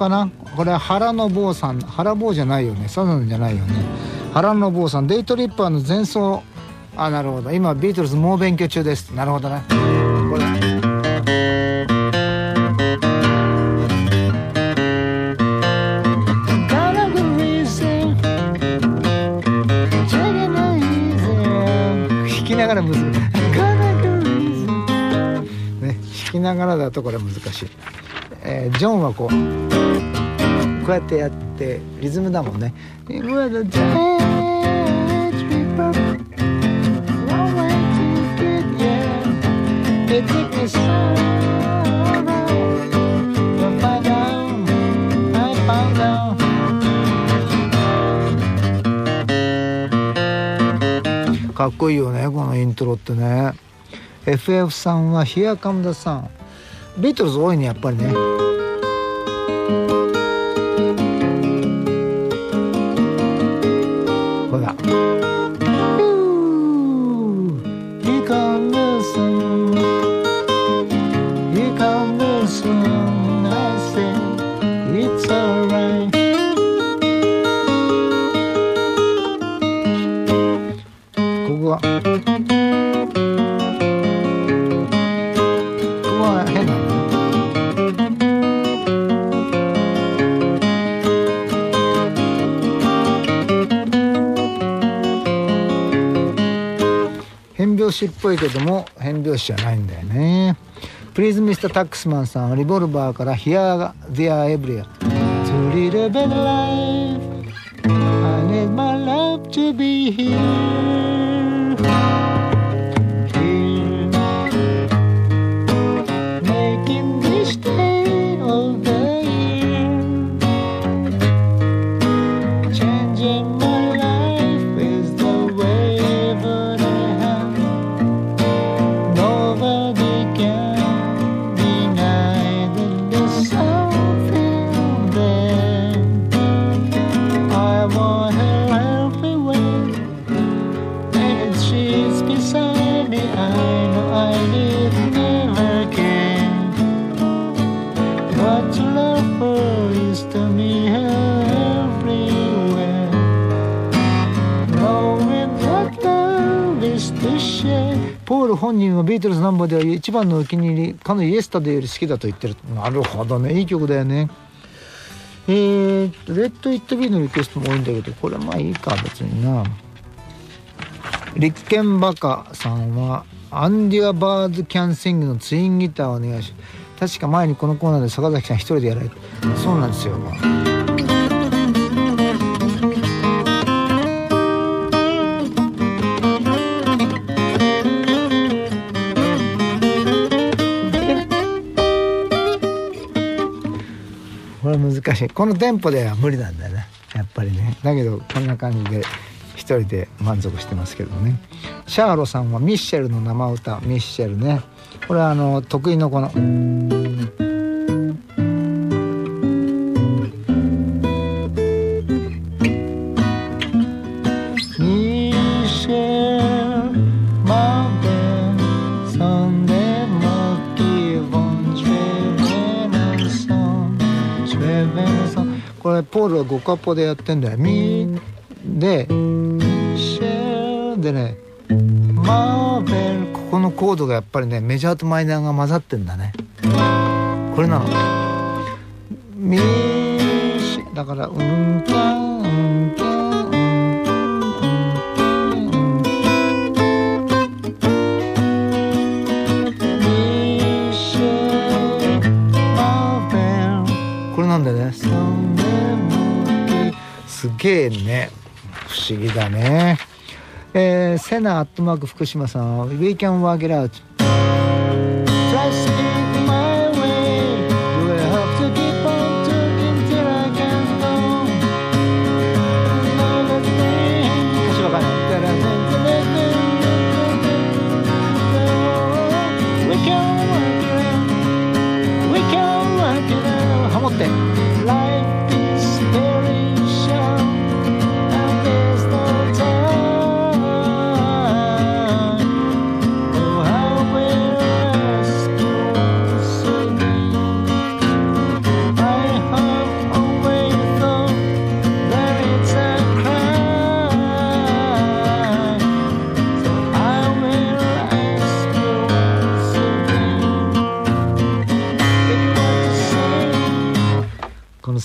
かな？これは原の坊さん原坊じゃないよね。サザンじゃないよね。原の坊さんデイトリッパーの前奏。あなるほど。今ビートルズ猛勉強中です。なるほどね。これ。弾きながら難しいね弾きながらだとこれ。難しい、えージョンはこうこうやってやってリズムだもんね。かっこいいよねこのイントロってね。FF さんは「ヒアカムダさん」ビートルズ多いねやっぱりね。変拍子っぽいけども変拍子じゃないんだよね。プリーズミスタータックスマンさんリボルバーから Here They Are Everywhere To lead a better life I need my love to be Here 本人はビートルズナンバーでは一番のお気に入りかの Yesterday より好きだと言ってる。なるほどね。いい曲だよね。えー、と Let It Be のリクエストも多いんだけどこれまあいいか別にな。リッケンバッカーさんは And Your Bird Can Sing のツインギターをお願いし確か前にこのコーナーで坂崎さん一人でやられてそうなんですよ、まあこれ難しい。このテンポでは無理なんだよね。やっぱりね。だけどこんな感じで一人で満足してますけどね。シャーロさんはミッシェルの生歌ミッシェルね。これはあの得意のこの。ポールは5カポでやってんだよ。ミでシェルでねマーベルここのコードがやっぱりねメジャーとマイナーが混ざってんだね。これなの。ミシだからうんたキすげえね。不思議だね。えー、セナアットマーク福島さん。We can work it out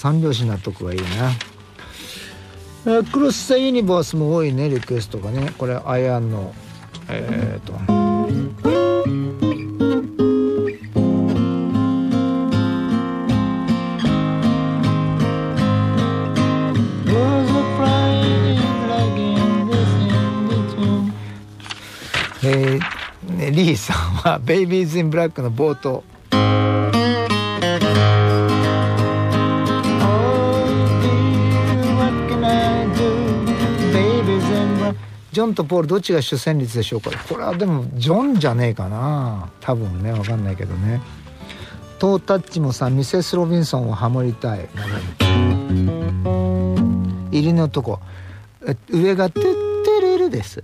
三拍子なとこがいいな。 Across the Universe も多いねリクエストがね。これアイアンの。えっ、と。えーね、リーさんは「ベイビーズ・イン・ブラック」の冒頭ョンとポールどっちが主旋律でしょうか？これはでもジョンじゃねえかな。多分ね分かんないけどね。トータッチもさミセス・ロビンソンをハモりたい。入りのとこ上が「トゥッテレル」です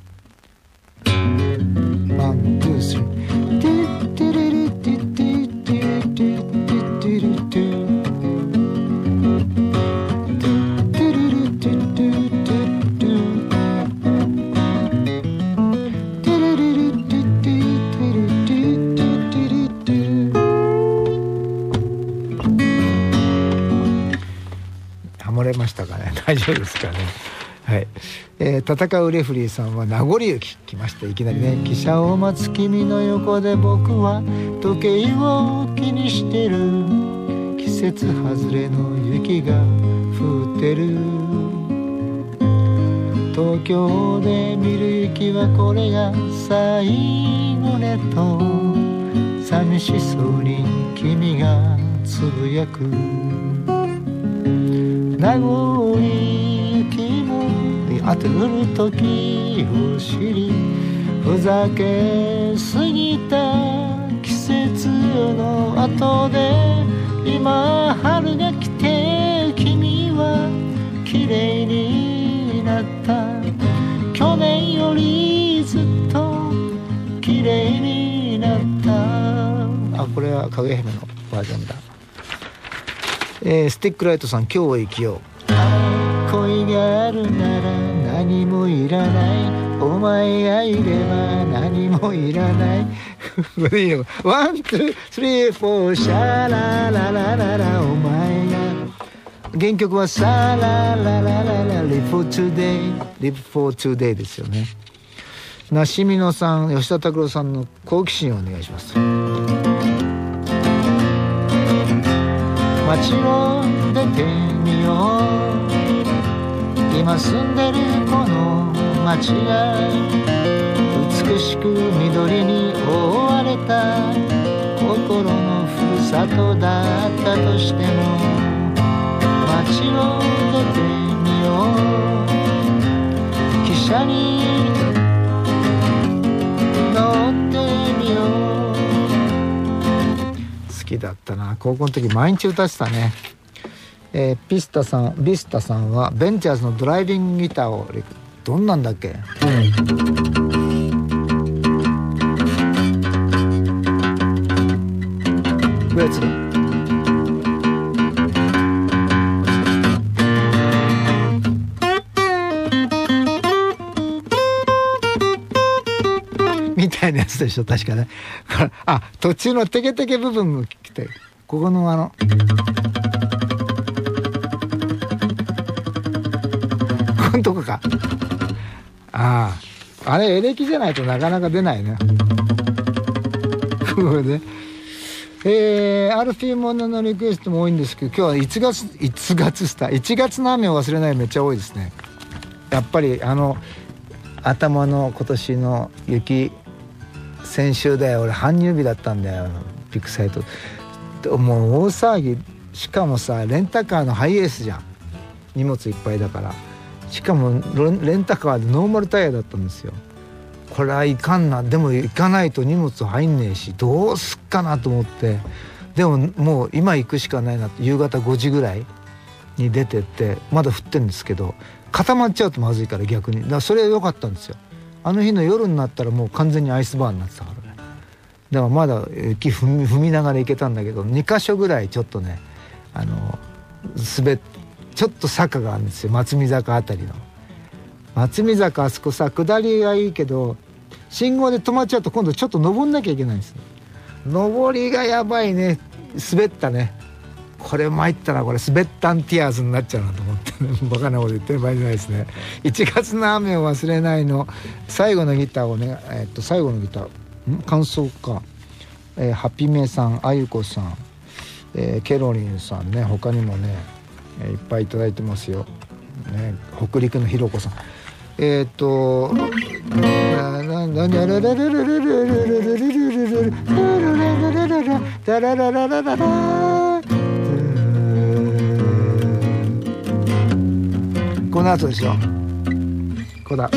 ハモれましたかね？大丈夫ですかね？はい、えー、戦うレフリーさんは名残雪来ましたいきなりね「汽車を待つ君の横で僕は時計を気にしてる」「季節外れの雪が降ってる」「東京で見る雪はこれが最後ねと」「寂しそうに君がつぶやく」「名残雪も当てうる時を知りふざけすぎた季節の後で今春が来て君は綺麗になった。去年よりずっと綺麗になった。あこれは影姫のバージョンだ。えー、スティックライトさん今日を生きよう。恋があるなら何もいらない。お前がいれば何もいらない。One two three four シャラララララお前が原曲はシャラララララ。Live for today Live for today ですよね。なしみのさん吉田拓郎さんの好奇心をお願いします街を出てみよう今住んでるこの街が美しく緑に覆われた。心のふるさとだったとしても街を出てみよう。汽車にきだったな。高校の時毎日歌ってたね。えー、ピスタさんビスタさんはベンチャーズのドライビングギターをどんなんだっけ、別みたいなやつでしょ確かね。あ途中のテケテケ部分が来てここのあのこのとこか。あああれエレキじゃないとなかなか出ないね。これねえー、アルフィーモノのリクエストも多いんですけど今日は1月1月スター1月の雨を忘れないめっちゃ多いですね。やっぱりあの頭の今年の雪先週だよ俺搬入日だったんだよビッグサイト。もう大騒ぎしかもさレンタカーのハイエースじゃん。荷物いっぱいだから。しかもレンタカーでノーマルタイヤだったんですよ。これはいかんな。でも行かないと荷物入んねえしどうすっかなと思って。でももう今行くしかないなって夕方5時ぐらいに出てってまだ降ってんですけど固まっちゃうとまずいから逆に。だからそれは良かったんですよ。あの日の夜になったらもう完全にアイスバーになってたからね。だからまだ雪踏みながら行けたんだけど2箇所ぐらいちょっとねあの滑っちょっと坂があるんですよ。松見坂あたりの。松見坂あそこさ下りがいいけど信号で止まっちゃうと今度ちょっと登んなきゃいけないんです上りがやばいね。滑ったね。これ参ったらこれスベッタンティアーズになっちゃうなと思って、ね、バカなこと言ってる場合じゃないですね。1月の雨を忘れないの最後のギターをねえっと最後のギター感想か、えー、ハピメさんあゆこさん、えー、ケロリンさんね他にもね、えーいっぱいいいてますよ、ね、北陸のひろこさん。えっ、とこの後ですよ。ここだ。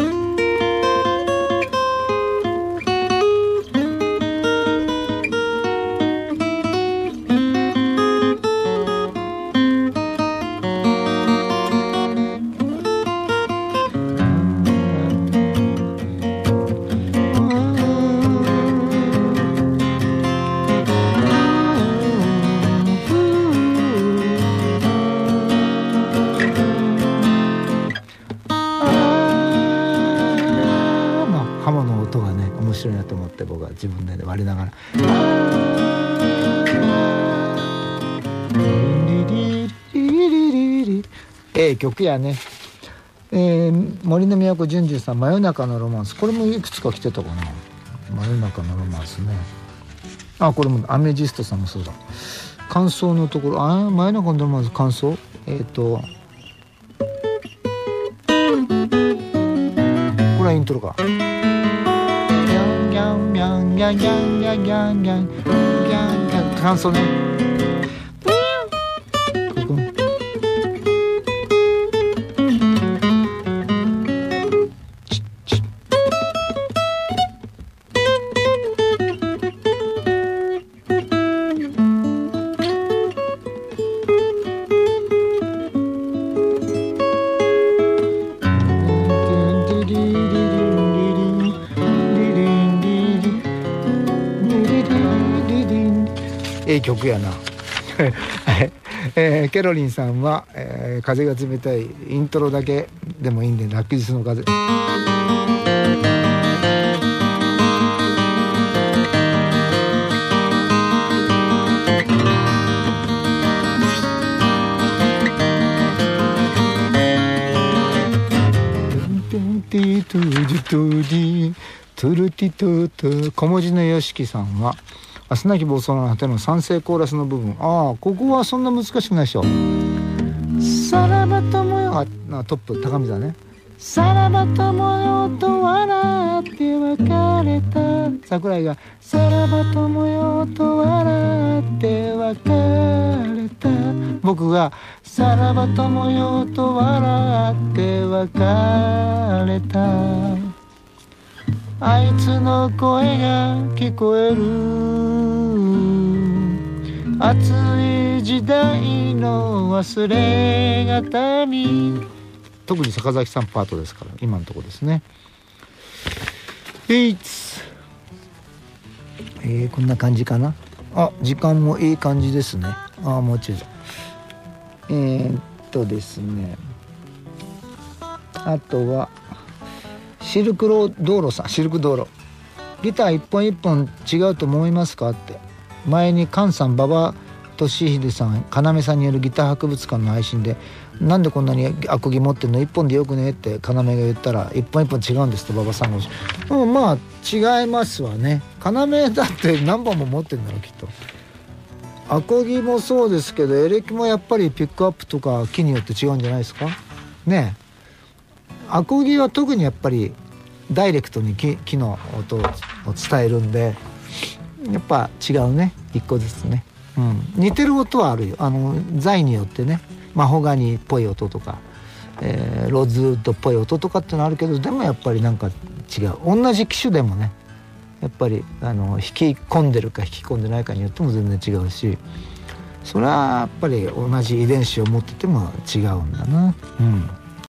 自分で割りながら。ええ曲やね。えー、森の都淳二さん「真夜中のロマンス」これもいくつか来てたかな「真夜中のロマンスね」あこれもアメジストさんもそうだ感想のところあ真夜中のロマンス感想？えっ、とこれはイントロか。ギャンギャンギャンギャ曲やな。は いえーケロリンさんは、えー風が冷たいイントロだけでもいいんで落日の風ティトゥジトゥジトゥルティトゥトゥ小文字のよしきさんは「明日なき暴走の果て」の賛成コーラスの部分。ああここはそんな難しくないでしょ。さらば友よあトップ高見だねさらば友よと笑って別れた。桜井がさらば友よと笑って別れた。僕がさらば友よと笑って別れた。あいつの声が聞こえる。暑い時代の忘れがたみ。特に坂崎さんパートですから今のとこですね。えいつえー、こんな感じかな？あ時間もいい感じですね。あもうちょい。えー、っとですね。あとはシルクロ道路さん。シルク道路ギター一本一本違うと思いますか？って。前に菅さん馬場俊秀さん要さんによるギター博物館の配信で「なんでこんなにアコギ持ってんの？一本でよくね?」って要が言ったら「一本一本違うんです」って馬場さんがうんまあ違いますわね。要だって何本も持ってんだろうきっと。アコギもそうですけどエレキもやっぱりピックアップとか木によって違うんじゃないですか？ねアコギは特にやっぱりダイレクトに木木の音を伝えるんで。やっぱ違うね。一個ずつね、うん、似てる音はあるよ。あの材によってね。マホガニっぽい音とか、えーローズウッドっぽい音とかってのあるけどでもやっぱりなんか違う。同じ機種でもねやっぱりあの引き込んでるか引き込んでないかによっても全然違うしそれはやっぱり同じ遺伝子を持ってても違うんだな。うん。